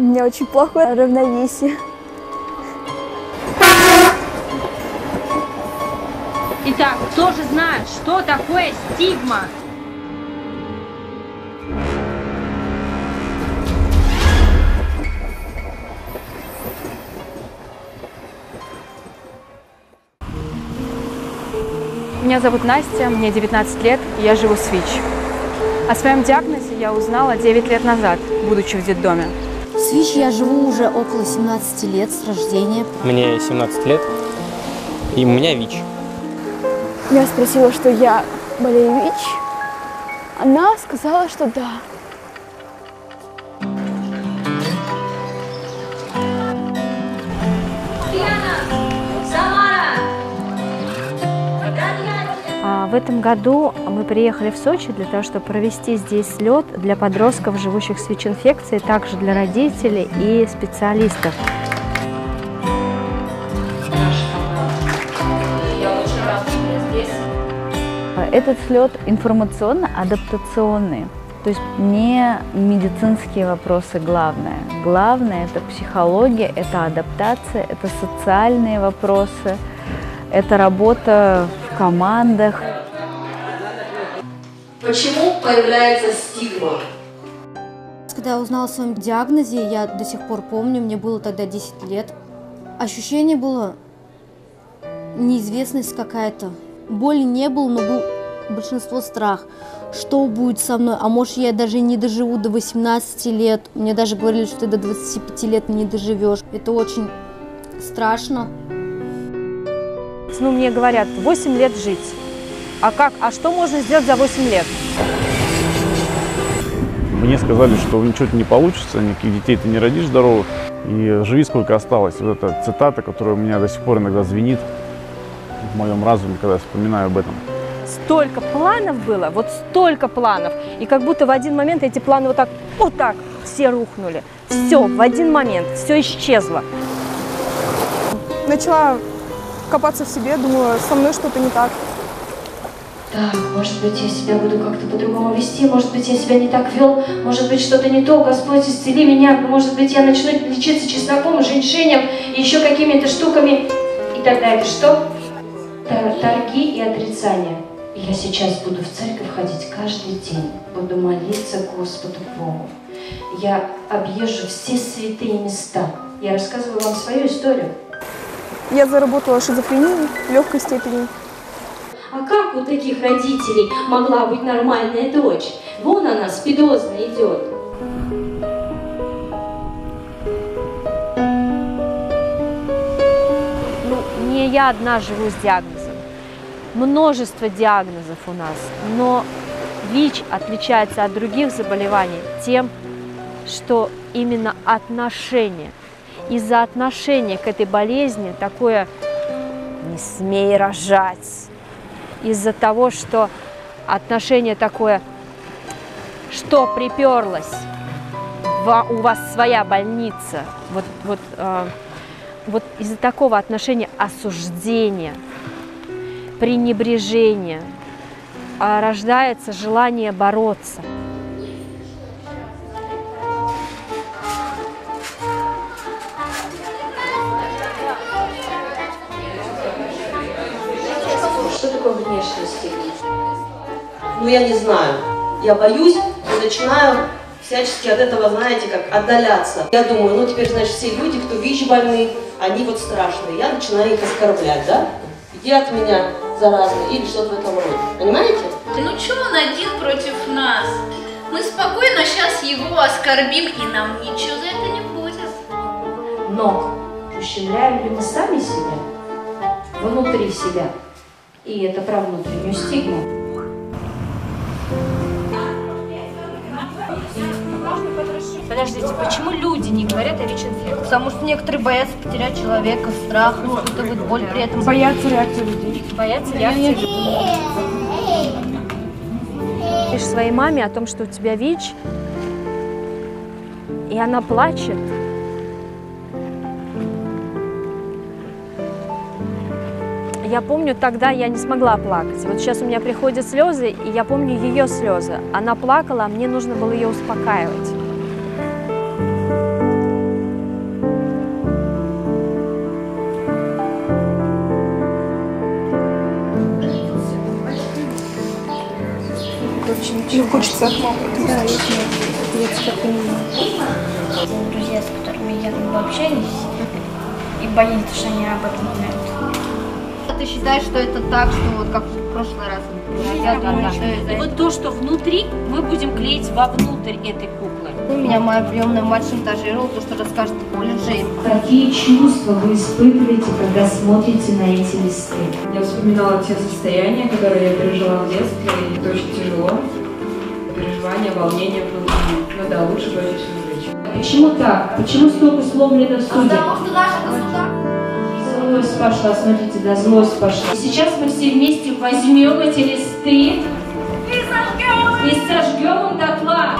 У меня очень плохое равновесие. Итак, кто же знает, что такое стигма? Меня зовут Настя, мне 19 лет, и я живу с ВИЧ. О своем диагнозе я узнала 9 лет назад, будучи в детдоме. С ВИЧ я живу уже около 17 лет с рождения. Мне 17 лет, и у меня ВИЧ. Я спросила, что я болею ВИЧ. Она сказала, что да. В этом году мы приехали в Сочи для того, чтобы провести здесь слет для подростков, живущих с ВИЧ-инфекцией, также для родителей и специалистов. Этот слет информационно-адаптационный. То есть не медицинские вопросы главное. Главное – это психология, это адаптация, это социальные вопросы, это работа в командах. Почему появляется стигма? Когда я узнала о своем диагнозе, я до сих пор помню, мне было тогда 10 лет. Ощущение было неизвестность какая-то. Боли не было, но был большинство страх. Что будет со мной? А может, я даже не доживу до 18 лет? Мне даже говорили, что ты до 25 лет не доживешь. Это очень страшно. Ну, мне говорят, 8 лет жить. А как? А что можно сделать за 8 лет? Мне сказали, что ничего не получится, никаких детей ты не родишь здоровых, и живи сколько осталось. Вот эта цитата, которая у меня до сих пор иногда звенит в моем разуме, когда я вспоминаю об этом. Столько планов было, вот столько планов. И как будто в один момент эти планы вот так, вот так все рухнули. Все, в один момент, все исчезло. Начала копаться в себе, думала, со мной что-то не так. Так, может быть, я себя буду как-то по-другому вести, может быть, я себя не так вел, может быть, что-то не то, Господь, исцели меня, может быть, я начну лечиться чесноком, женьшенем и еще какими-то штуками. И тогда это что? Тор- Торги и отрицания. Я сейчас буду в церковь ходить каждый день, буду молиться Господу Богу. Я объезжу все святые места. Я рассказываю вам свою историю. Я заработала шизофрению легкой степени. Как у таких родителей могла быть нормальная дочь? Вон она, спидозно идет. Ну, не я одна живу с диагнозом. Множество диагнозов у нас, но ВИЧ отличается от других заболеваний тем, что именно отношение. Из-за отношения к этой болезни такое «не смей рожать», из-за того, что отношение такое, что приперлось, у вас своя больница, вот, вот, э, вот из-за такого отношения осуждения, пренебрежения а, рождается желание бороться. Ну, я не знаю. Я боюсь и начинаю всячески от этого, знаете, как отдаляться. Я думаю, ну теперь, значит, все люди, кто ВИЧ больны, они вот страшные. Я начинаю их оскорблять, да? Иди от меня, заразный, или что-то в этом роде. Понимаете? Ну что он один против нас? Мы спокойно сейчас его оскорбим, и нам ничего за это не будет. Но ущемляем ли мы сами себя? Внутри себя. И это про внутреннюю стигму. Подождите, почему люди не говорят о ВИЧ-инфекции? Потому что некоторые боятся потерять человека, страх, испытывают боль при этом. Боятся реакции людей. Боятся реакции людей. Говоришь своей маме о том, что у тебя ВИЧ, и она плачет. Я помню, тогда я не смогла плакать. Вот сейчас у меня приходят слезы, и я помню ее слезы. Она плакала, а мне нужно было ее успокаивать. Очень хочется от мамы. Да, я. Я тебя понимаю. Друзья, с которыми я как бы общаюсь, и боюсь, что они об этом знают. Ты считаешь, что это так, что вот как в прошлый раз? Да, да, да. И вот то, что внутри, мы будем клеить вовнутрь этой меня моя приемная мать шантажировала, то, что расскажет более колледже. Какие чувства вы испытываете, когда смотрите на эти листы? Я вспоминала те состояния, которые я пережила в детстве, и это очень тяжело. Переживания, волнение ну да, лучше вроде все извлечь. Почему так? Почему столько сломлено в суде? Потому что наша государство злость пошла, смотрите, да, злость пошла. Сейчас мы все вместе возьмем эти листы и сожгем, и сожгем их дотла.